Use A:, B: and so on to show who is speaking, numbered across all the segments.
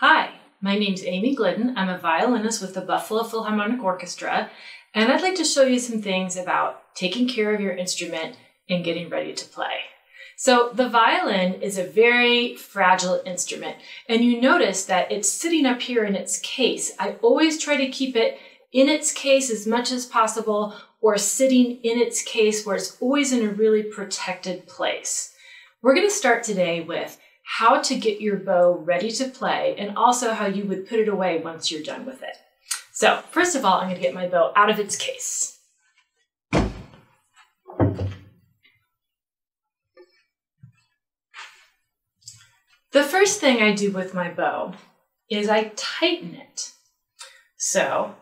A: Hi, my name's Amy Glidden. I'm a violinist with the Buffalo Philharmonic Orchestra, and I'd like to show you some things about taking care of your instrument and getting ready to play. So the violin is a very fragile instrument, and you notice that it's sitting up here in its case. I always try to keep it in its case as much as possible or sitting in its case where it's always in a really protected place. We're going to start today with how to get your bow ready to play and also how you would put it away once you're done with it. So first of all, I'm going to get my bow out of its case. The first thing I do with my bow is I tighten it. So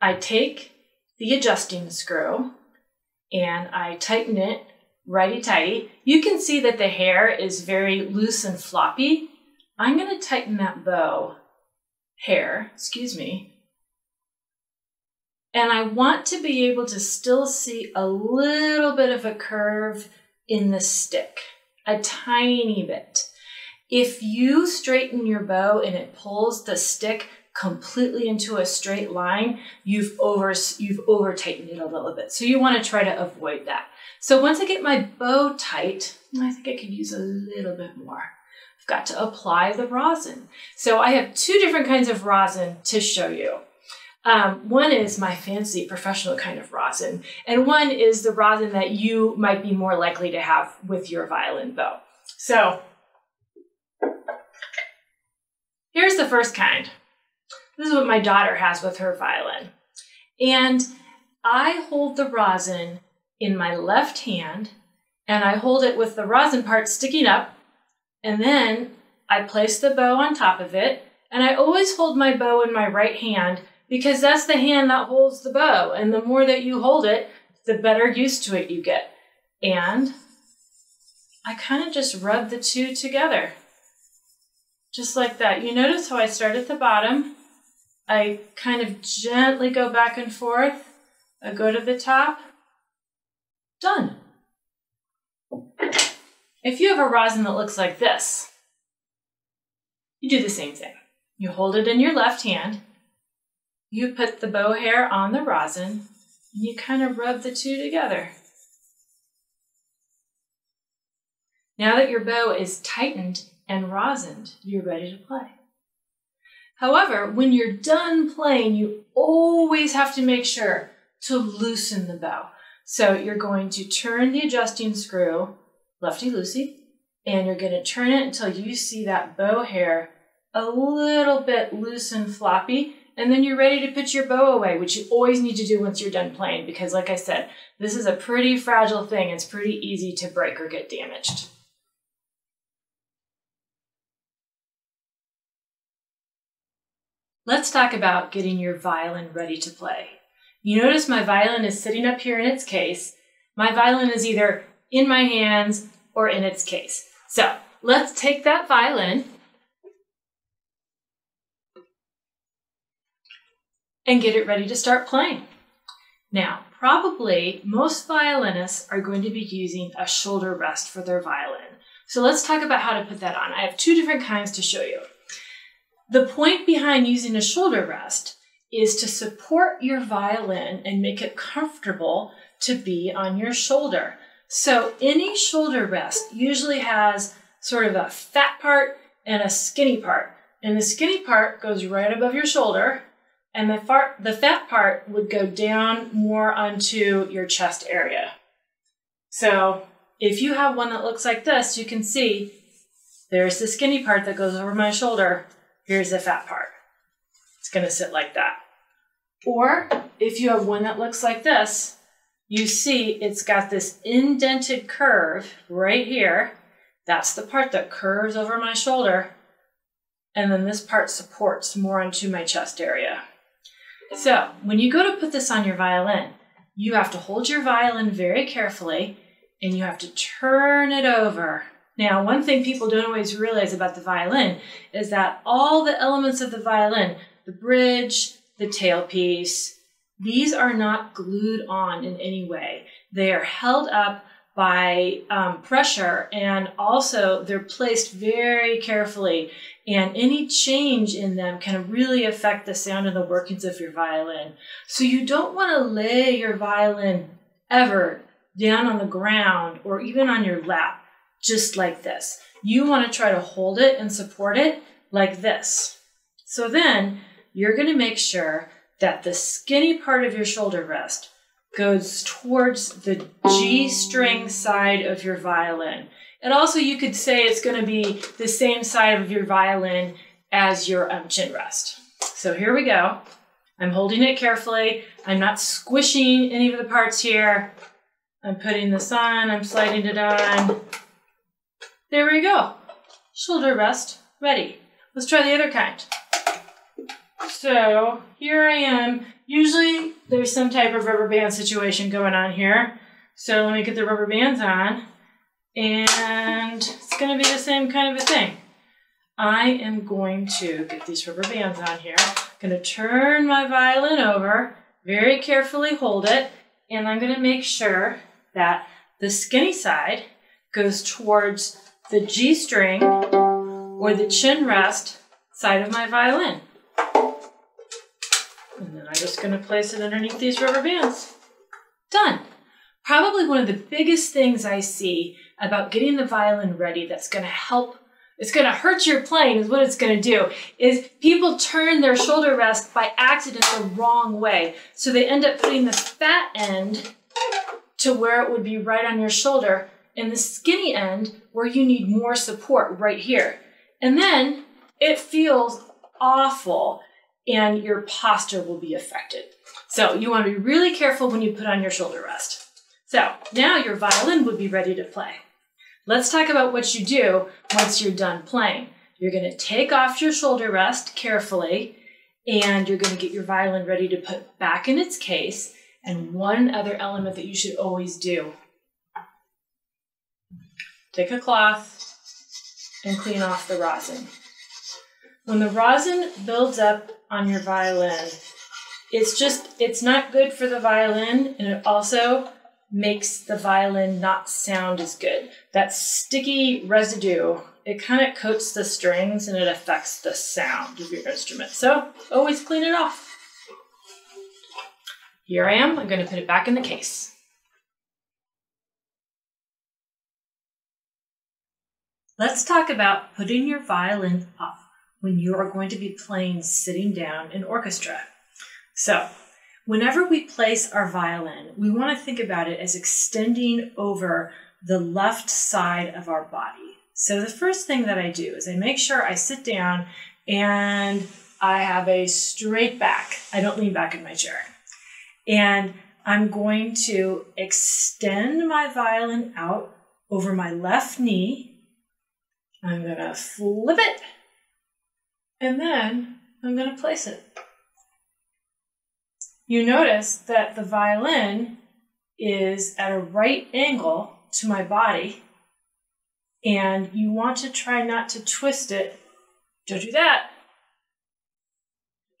A: I take the adjusting screw and I tighten it righty tighty. You can see that the hair is very loose and floppy. I'm going to tighten that bow hair, excuse me. And I want to be able to still see a little bit of a curve in the stick, a tiny bit. If you straighten your bow and it pulls the stick completely into a straight line, you've over you've over tightened it a little bit. So you want to try to avoid that. So once I get my bow tight, I think I could use a little bit more. I've got to apply the rosin. So I have two different kinds of rosin to show you. Um, one is my fancy professional kind of rosin, and one is the rosin that you might be more likely to have with your violin bow. So here's the first kind. This is what my daughter has with her violin. And I hold the rosin in my left hand and I hold it with the rosin part sticking up. And then I place the bow on top of it. And I always hold my bow in my right hand because that's the hand that holds the bow. And the more that you hold it, the better used to it you get. And I kind of just rub the two together. Just like that. You notice how I start at the bottom. I kind of gently go back and forth. I go to the top Done. If you have a rosin that looks like this, you do the same thing. You hold it in your left hand, you put the bow hair on the rosin, and you kind of rub the two together. Now that your bow is tightened and rosined, you're ready to play. However, when you're done playing, you always have to make sure to loosen the bow. So you're going to turn the adjusting screw lefty loosey, and you're going to turn it until you see that bow hair a little bit loose and floppy. And then you're ready to put your bow away, which you always need to do once you're done playing, because like I said, this is a pretty fragile thing. It's pretty easy to break or get damaged. Let's talk about getting your violin ready to play. You notice my violin is sitting up here in its case. My violin is either in my hands or in its case. So let's take that violin and get it ready to start playing. Now, probably most violinists are going to be using a shoulder rest for their violin. So let's talk about how to put that on. I have two different kinds to show you. The point behind using a shoulder rest is to support your violin and make it comfortable to be on your shoulder. So any shoulder rest usually has sort of a fat part and a skinny part. And the skinny part goes right above your shoulder, and the, far, the fat part would go down more onto your chest area. So if you have one that looks like this, you can see there's the skinny part that goes over my shoulder. Here's the fat part. It's going to sit like that. Or if you have one that looks like this, you see it's got this indented curve right here. That's the part that curves over my shoulder. And then this part supports more onto my chest area. So when you go to put this on your violin, you have to hold your violin very carefully and you have to turn it over. Now, one thing people don't always realize about the violin is that all the elements of the violin, the bridge, the tailpiece. These are not glued on in any way. They are held up by um, pressure and also they're placed very carefully and any change in them can really affect the sound and the workings of your violin so you don't want to lay your violin ever down on the ground or even on your lap just like this you want to try to hold it and support it like this so then you're going to make sure that the skinny part of your shoulder rest goes towards the G string side of your violin. And also, you could say it's going to be the same side of your violin as your um, chin rest. So here we go. I'm holding it carefully. I'm not squishing any of the parts here. I'm putting this on, I'm sliding it on. There we go. Shoulder rest, ready. Let's try the other kind. So here I am. Usually there's some type of rubber band situation going on here. So let me get the rubber bands on. And it's going to be the same kind of a thing. I am going to get these rubber bands on here. I'm going to turn my violin over, very carefully hold it, and I'm going to make sure that the skinny side goes towards the G string or the chin rest side of my violin. And then I'm just going to place it underneath these rubber bands. Done. Probably one of the biggest things I see about getting the violin ready that's going to help it's going to hurt your playing is what it's going to do is people turn their shoulder rest by accident the wrong way so they end up putting the fat end to where it would be right on your shoulder and the skinny end where you need more support right here and then it feels awful and your posture will be affected. So you want to be really careful when you put on your shoulder rest. So now your violin would be ready to play. Let's talk about what you do once you're done playing. You're going to take off your shoulder rest carefully and you're going to get your violin ready to put back in its case. And one other element that you should always do take a cloth and clean off the rosin. When the rosin builds up on your violin, it's just, it's not good for the violin and it also makes the violin not sound as good. That sticky residue, it kind of coats the strings and it affects the sound of your instrument. So always clean it off. Here I am, I'm going to put it back in the case. Let's talk about putting your violin up when you are going to be playing sitting down in orchestra. So, whenever we place our violin, we want to think about it as extending over the left side of our body. So, the first thing that I do is I make sure I sit down and I have a straight back. I don't lean back in my chair. And I'm going to extend my violin out over my left knee. I'm to flip it and then I'm to place it. You notice that the violin is at a right angle to my body, and you want to try not to twist it. Don't do that.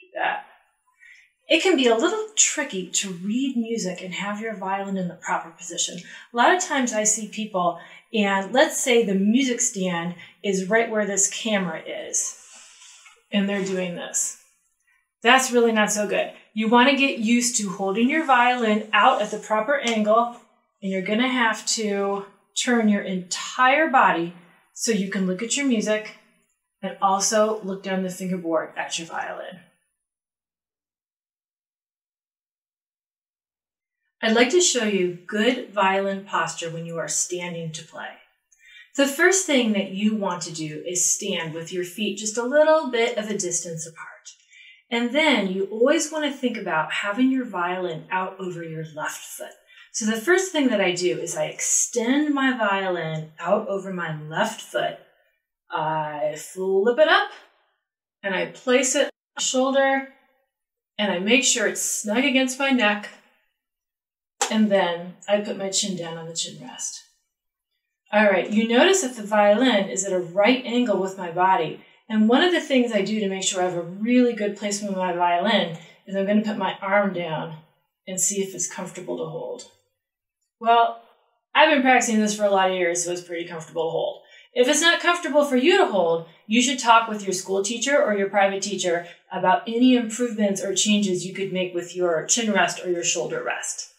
A: Don't do that. It can be a little tricky to read music and have your violin in the proper position. A lot of times I see people, and let's say the music stand is right where this camera is and they're doing this. That's really not so good. You want to get used to holding your violin out at the proper angle, and you're going to have to turn your entire body so you can look at your music and also look down the fingerboard at your violin. I'd like to show you good violin posture when you are standing to play. The first thing that you want to do is stand with your feet just a little bit of a distance apart. And then you always want to think about having your violin out over your left foot. So the first thing that I do is I extend my violin out over my left foot. I flip it up and I place it on my shoulder and I make sure it's snug against my neck. And then I put my chin down on the chin rest. All right, you notice that the violin is at a right angle with my body. And one of the things I do to make sure I have a really good placement of my violin is I'm going to put my arm down and see if it's comfortable to hold. Well, I've been practicing this for a lot of years, so it's pretty comfortable to hold. If it's not comfortable for you to hold, you should talk with your school teacher or your private teacher about any improvements or changes you could make with your chin rest or your shoulder rest.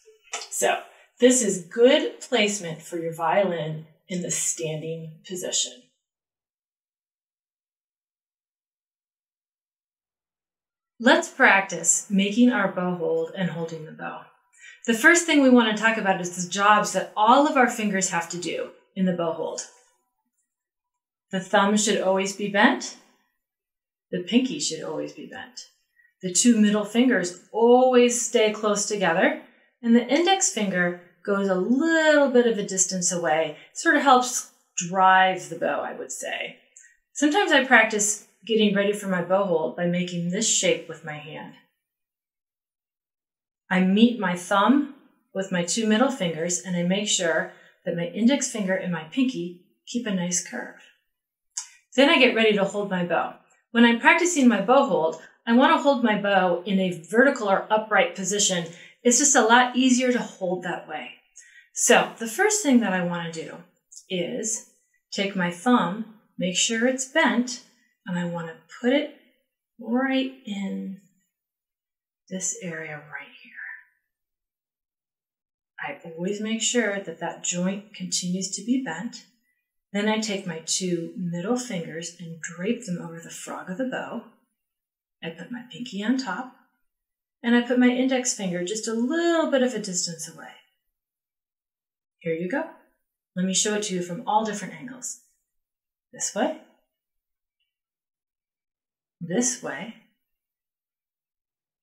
A: So, this is good placement for your violin in the standing position. Let's practice making our bow hold and holding the bow. The first thing we want to talk about is the jobs that all of our fingers have to do in the bow hold. The thumb should always be bent. The pinky should always be bent. The two middle fingers always stay close together, and the index finger goes a little bit of a distance away. Sort of helps drive the bow, I would say. Sometimes I practice getting ready for my bow hold by making this shape with my hand. I meet my thumb with my two middle fingers and I make sure that my index finger and my pinky keep a nice curve. Then I get ready to hold my bow. When I'm practicing my bow hold, I want to hold my bow in a vertical or upright position. It's just a lot easier to hold that way. So the first thing that I want to do is take my thumb, make sure it's bent, and I want to put it right in this area right here. I always make sure that that joint continues to be bent. Then I take my two middle fingers and drape them over the frog of the bow. I put my pinky on top, and I put my index finger just a little bit of a distance away. Here you go. Let me show it to you from all different angles. This way, this way,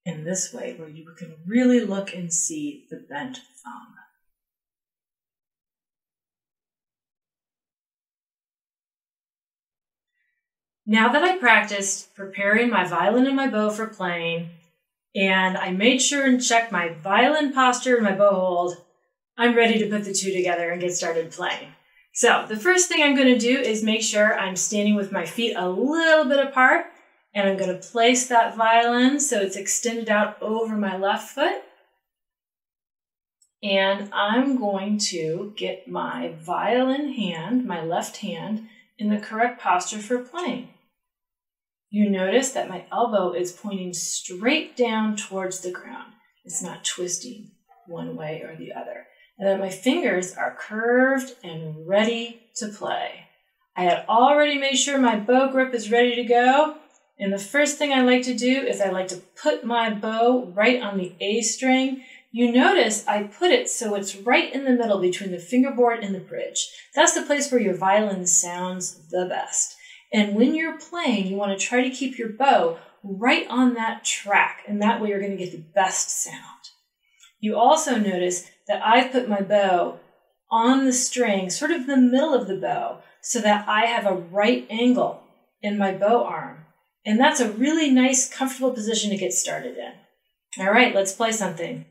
A: and this way, where you can really look and see the bent thumb. Now that I practiced preparing my violin and my bow for playing, and I made sure and checked my violin posture and my bow hold, I'm ready to put the two together and get started playing. So the first thing I'm going to do is make sure I'm standing with my feet a little bit apart, and I'm going to place that violin so it's extended out over my left foot. And I'm going to get my violin hand, my left hand, in the correct posture for playing. You notice that my elbow is pointing straight down towards the ground. It's not twisting one way or the other. And that my fingers are curved and ready to play. I had already made sure my bow grip is ready to go. And the first thing I like to do is I like to put my bow right on the A string. You notice I put it so it's right in the middle between the fingerboard and the bridge. That's the place where your violin sounds the best. And when you're playing, you want to try to keep your bow right on that track, and that way you're going to get the best sound. You also notice that I've put my bow on the string, sort of the middle of the bow, so that I have a right angle in my bow arm. And that's a really nice, comfortable position to get started in. All right, let's play something.